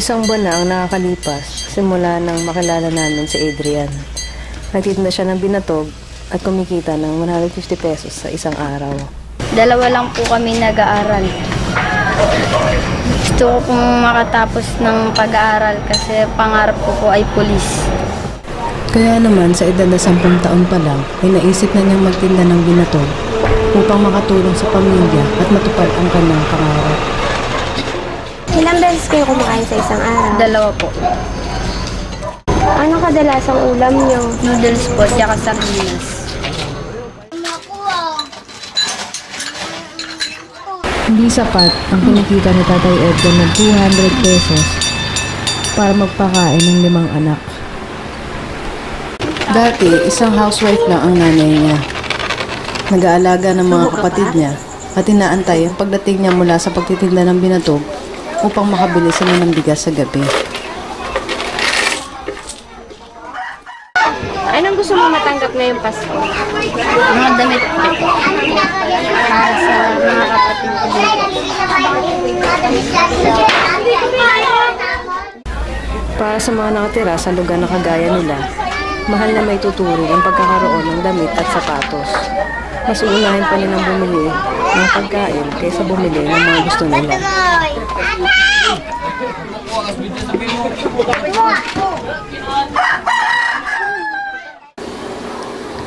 Isang buwan na ang nakakalipas simula nang makilala namin si Adrian. Nagtitinda siya ng binatog at kumikita ng 150 pesos sa isang araw. Dalawa lang po kami nag-aaral. Gusto ko pong makatapos ng pag-aaral kasi pangarap ko po ay pulis. Kaya naman sa edad na 10 taon pa lang ay naisip na niyang magtinda ng binatog upang makatulong sa pamilya at matupad ang kanyang pangarap. Ilang beses kayo kumakain sa isang araw? Dalawa po. Ano kadalasang ulam nyo? Noodles po, tsaka sardinas. Hindi sapat ang kinikita ni Tatay Edgar ng 200 pesos para magpakain ng limang anak. Dati, isang housewife lang ang nanay niya. Nag-aalaga ng mga kapatid niya at inaantay ang pagdating niya mula sa pagtitinda ng binatog upang makabili sila ng bigas sa gabi. Anong gusto mo matanggap ngayong Pasko? Mga damit po. Para sa mga kapatid ko. Para sa mga nakatira sa lugar na kagaya nila, mahal na may tuturing ang pagkakaroon ng damit at sapatos. Mas uunahin pa nilang bumili ng pagkain kaysa bumili ng mga gusto nila.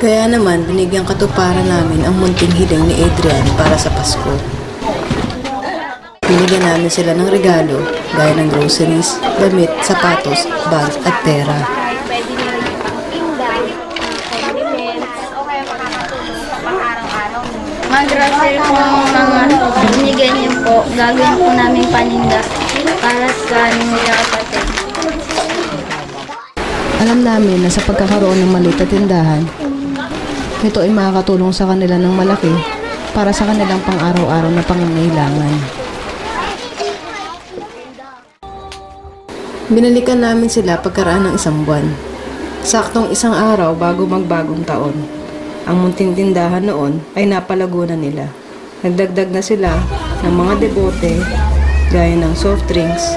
Kaya naman, binigyang katuparan namin ang munting hiling ni Adrian para sa Pasko. Binigyan namin sila ng regalo, gaya ng groceries, damit, sapatos, bag at pera. Pwede nyo rin ipagtinda, condiments, o kaya makakatulong sa pang-araw-araw grocery po mga binigay niyo po. Gagawin po namin paninda para sa mga kapatid. Alam namin na sa pagkakaroon ng maliit na tindahan, ito ay makakatulong sa kanila ng malaki para sa kanilang pang-araw-araw na pangangailangan. Binalikan namin sila pagkaraan ng isang buwan. Saktong isang araw bago magbagong taon. Ang munting tindahan noon ay napalago na nila. Nagdagdag na sila ng mga debote gaya ng soft drinks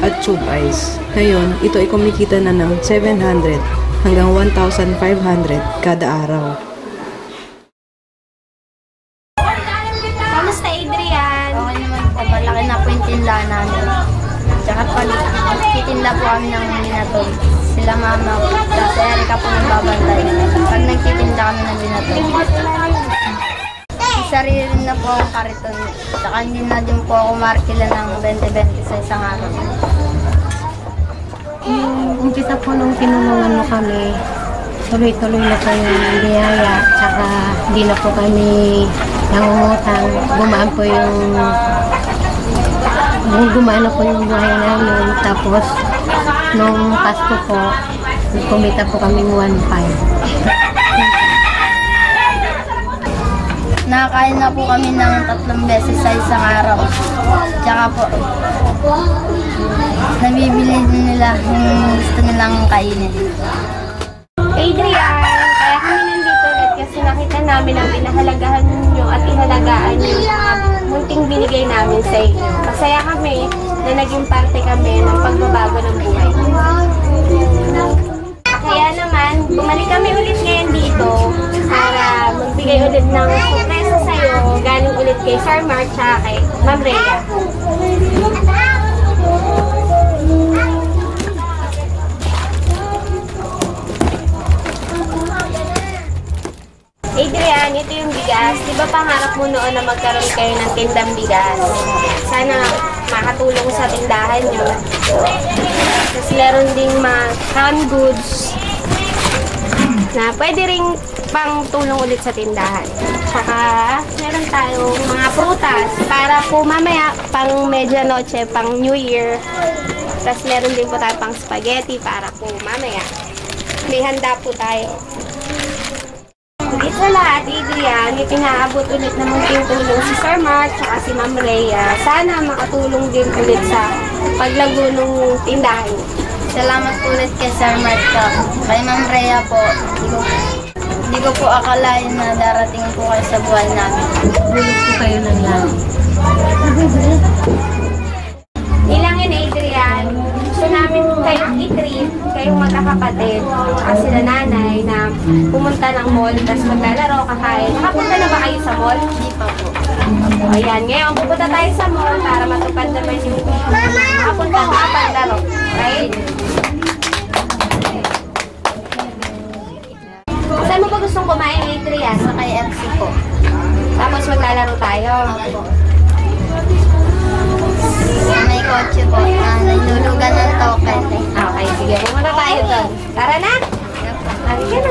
at tube ice. Ngayon, ito ay kumikita na ng 700 hanggang 1,500 kada araw. Kamusta, Adrian? Okay naman po, malaki na po yung tindahan namin. Tsaka pag titinda po kami ng binatog, sila mama ko, tapos Erika po nagbabantay. Pag nagtitinda kami ng binatog, may sarili na po akong kariton. Tsaka hindi na din po ako markila ng 20-20 sa isang araw. Yung umpisa po nung tinulungan mo kami, tuloy-tuloy na po yung biyaya, tsaka hindi na po kami nangungutang. Gumaan po yung gumaan na po yung buhay namin. Tapos, nung Pasko po, kumita po kami 1.5. Nakakain na po kami ng tatlong beses sa isang araw. Tsaka po, nabibili nila yung gusto nilang kainin. Adrian, kaya kami nandito ulit kasi nakita namin ang pinahalagahan nyo at inalagaan mga munting binigay namin sa inyo. Masaya kami na naging parte kami ng pagbabago ng buhay. Kaya naman, bumalik kami ulit ngayon dito para magbigay ulit ng sorpresa sa'yo galing ulit kay Sir Mark kay Ma'am Rhea. Pangarap mo noon na magkaroon kayo ng tindang bigas? Sana makatulong sa tindahan nyo. Tapos meron ding mga canned goods na pwede ring pang tulong ulit sa tindahan. Tsaka meron tayong mga prutas para po mamaya pang medianoche, pang New Year. Tapos meron din po tayo pang spaghetti para po mamaya. May handa po tayo. Hindi sa lahat, Adrian, may pinaabot ulit na munting tulong si Sir Mark at si Ma'am Rhea. Sana makatulong din ulit sa paglago ng tindahan. Salamat po ulit kay Sir Marta. Kay Ma'am Rhea po, hindi ko, ko po akalain na darating po kayo sa buhay namin. Bulog po kayo ng langit. Kayong i-treat, kayong magkakapatid, at sila nanay na pumunta ng mall, tapos maglalaro, kakain. Nakapunta na ba kayo sa mall? Hindi pa po. O, ayan. Ngayon, pupunta tayo sa mall para matupad naman yung makapunta, makapaglaro. Right? Saan mo ba gustong kumain, Adrian? Sa KFC po. Tapos maglalaro tayo. May kotse po na naglulugan ng token. Okay, sige. Pumunta tayo doon. Tara na! Halika na.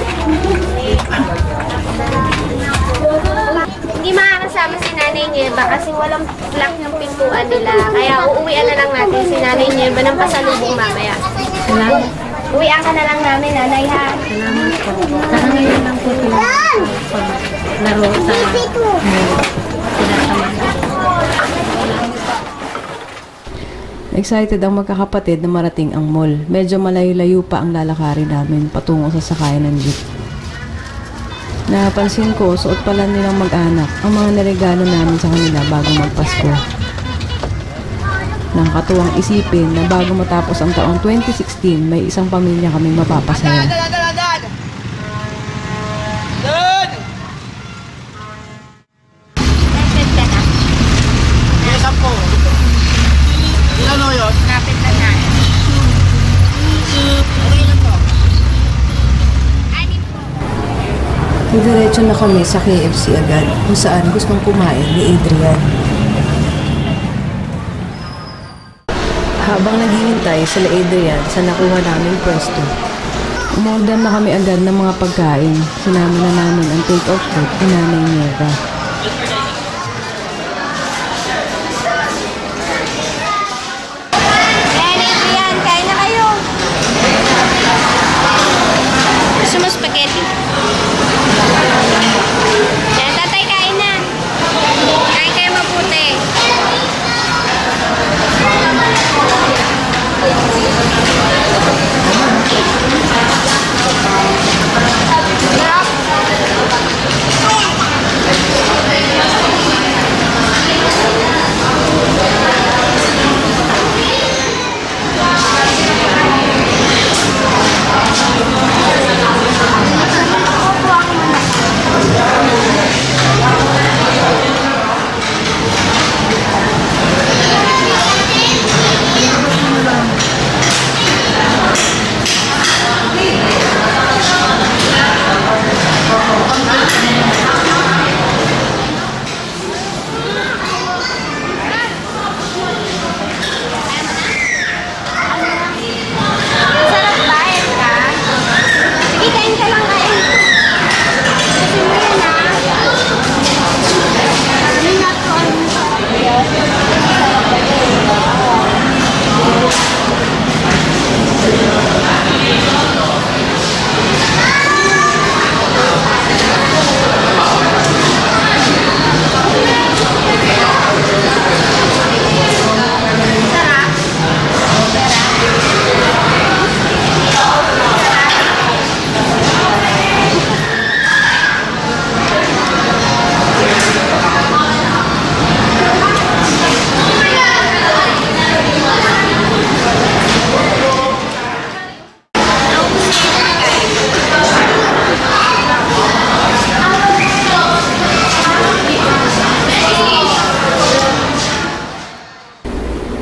Hindi makakasama si Nanay Nieva kasi walang lock yung pintuan nila. Kaya uuwian na lang natin si Nanay Nieva ng pasalubong mamaya. Salamat. Uwian ka na lang namin, Nanay, ha? Salamat po. Saka ngayon lang po sila laro sa sila sa Excited ang magkakapatid na marating ang mall. Medyo malayo-layo pa ang lalakarin namin patungo sa sakayan ng jeep. Napansin ko, suot pala nilang mag-anak ang mga naregalo namin sa kanila bago magpasko. Nakakatuwang isipin na bago matapos ang taong 2016, may isang pamilya kami mapapasaya. Excited Diretso na kami sa KFC agad kung saan gustong kumain ni Adrian. Habang naghihintay sila Adrian sa nakuha naming pwesto, umorder na kami agad ng mga pagkain. Sinama na namin ang take-off food ni Nanay Nieva.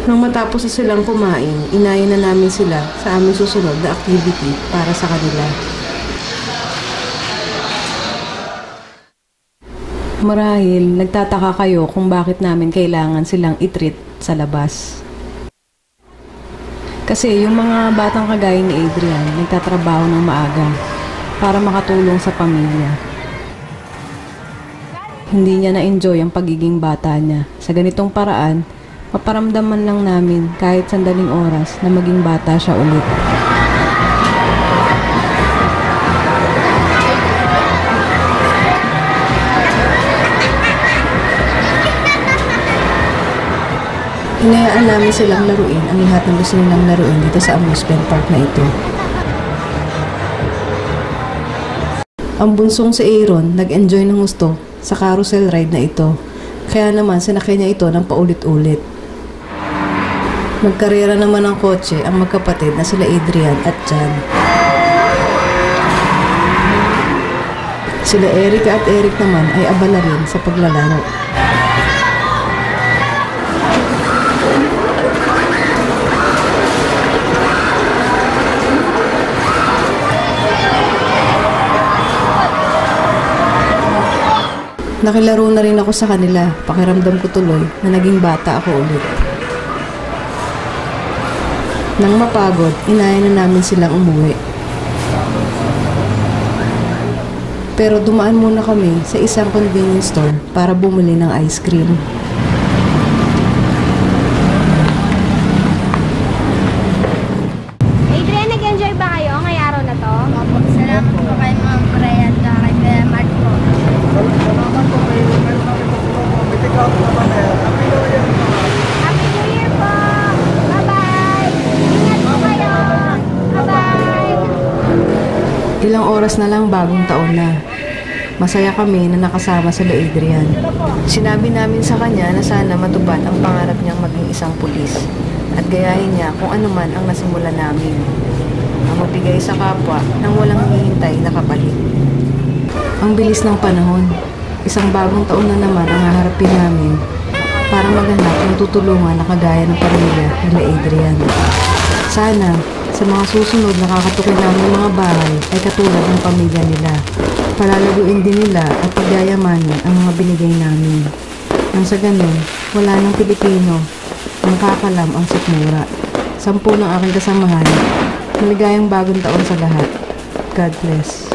Nang matapos na silang kumain, inayin na namin sila sa aming susunod na activity para sa kanila. Marahil, nagtataka kayo kung bakit namin kailangan silang itreat sa labas. Kasi yung mga batang kagaya ni Adrian, nagtatrabaho ng maaga para makatulong sa pamilya. Hindi niya na-enjoy ang pagiging bata niya. Sa ganitong paraan, maparamdaman lang namin kahit sandaling oras na maging bata siya ulit. Hinayaan namin silang laruin ang lahat ng gusto nilang laruin dito sa amusement park na ito. Ang bunsong si Aaron nag-enjoy ng gusto sa carousel ride na ito. Kaya naman sinakay niya ito ng paulit-ulit. Nagkarera naman ng kotse ang magkapatid na sila Adrian at Jan. Sila Erica at Eric naman ay abala rin sa paglalaro. Nakilaro na rin ako sa kanila. Pakiramdam ko tuloy na naging bata ako ulit. Nang mapagod, inaya na namin silang umuwi. Pero dumaan muna kami sa isang convenience store para bumili ng ice cream. Adrian, nag-enjoy ba kayo ngayong araw na to? Salamat po kay Ma'am Pray at kay Kuya Mark po. Happy New Year po! Bye-bye! Ingat po kayo! Bye-bye! Oras na lang bagong taon na. Masaya kami na nakasama sila Adrian. Sinabi namin sa kanya na sana matupad ang pangarap niyang maging isang pulis at gayahin niya kung ano man ang nasimula namin. Ang mabigay sa kapwa nang walang hihintay na kapalit. Ang bilis ng panahon. Isang bagong taon na naman ang haharapin namin para maghanap ng tutulungan na kagaya ng pamilya nila Adrian. Sana, sa mga susunod na kakatukin namin mga bahay ay katulad ng pamilya nila. Palalaguin din nila at pagyayamanin ang mga binigay namin. Nang sa ganun, wala nang Pilipino ang kakalam ang sikmura. Sampu ng aking kasamahan. Maligayang bagong taon sa lahat. God bless.